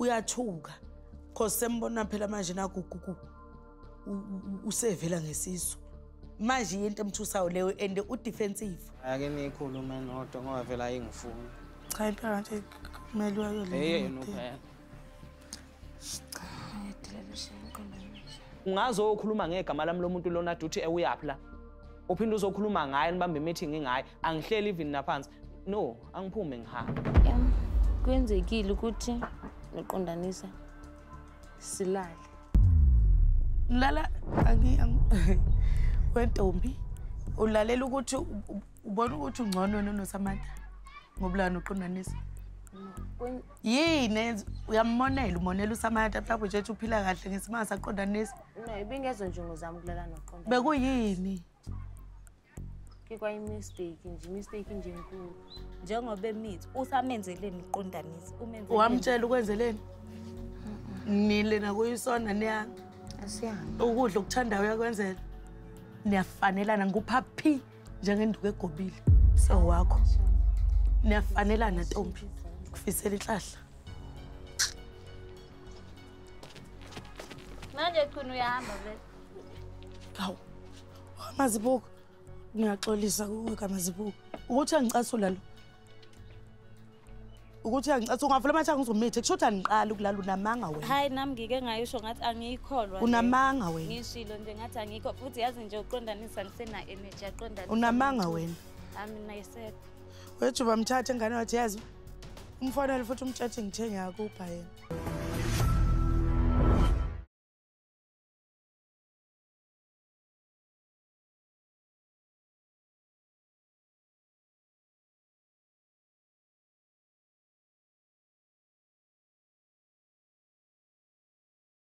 uyathuka cause sembona phela manje nagugugu usevela ngesiso manje into emthusayo leyo and udefensive ake niyikhulume nodwa ngoba vele ayingifuni. Cha impela nje kumele uyayole eyenu phela ungazokhuluma ngegama lami lomuntu lona duthi ewuyaphi la? Uphinde uzokhuluma ngaye nibambe imeeting ngaye. Angihleli even naphansi. No angiphume ngihamba Em, kwenzekile ukuthi noqondanisa silale. Lala angi angi- wentombi ulalela ukuthi u- u- ubona ukuthi ungcono nonosamantha ngobulana uqondanisa Kwen- yini? Uyammonela umonela usamantha mhlawumbe nje ethi uphila kahle ngesimanga saqondanisa. No ibingezo njongo zami ukulala noqondanisa bekuyini? Ke kwayimistake nje imistake nje enkulu. Njengoba emithi usamenzeleni uqondanisa umenzeleni wamtshela ukwenzeleni? Nile nakuyisona niya asihambe ukudla okuthandayo uyakwenzela. Niyafanelana ngupha phi njengenduku egobile? Sewakho. Niyafanelana ntombi. Kufisela ihlahla manje khona uyahamba vele. Hawu amazibuko ngiyaxolisa kuwe kamazibuko ukuthi angicasula lo. Ukuthi angicasula ungavula amathi angizomithe kusho ukuthi angiqali ukulala unamanga wena? Hayi nami ngike ngayisho ngathi angiyikholwa nje. unamanga wena? Ngishilo nje ngathi angikho futhi yazi nje uqondanisa ngisena energy yaqondanisa unamanga wena? Ami nayisekho wejuba mthathe ngane wathi yazi umfonele futhi umtshathi ngithe ngiyakupha yena.